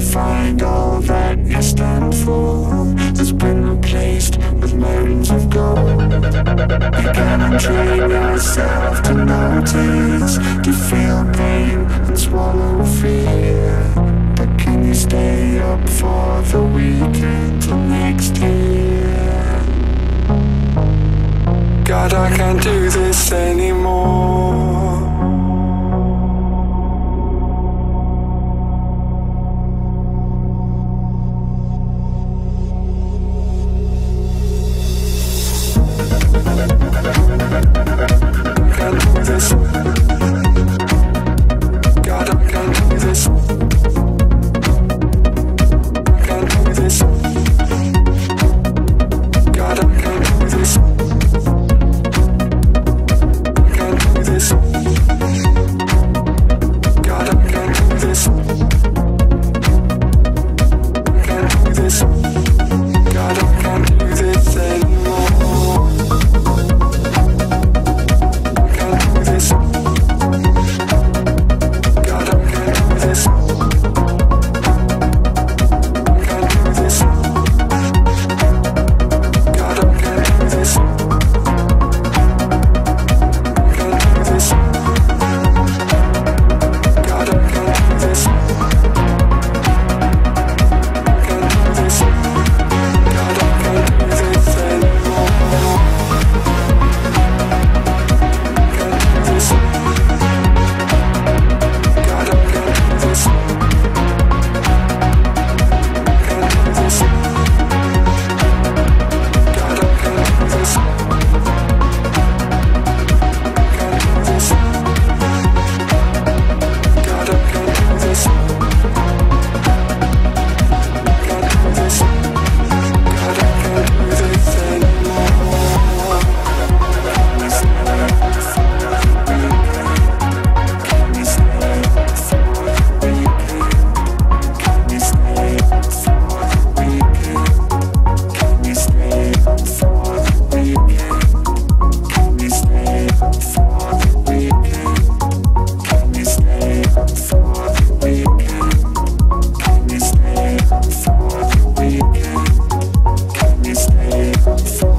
Find all that for has been replaced with mountains of gold? You can train yourself to notice, to feel pain and swallow fear. so